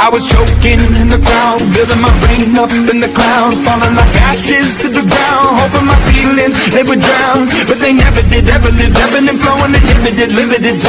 I was choking in the crowd, building my brain up in the cloud, falling like ashes to the ground, hoping my feelings they would drown, but they never did, ever lived, ebbing and flowing, inhibited, limited.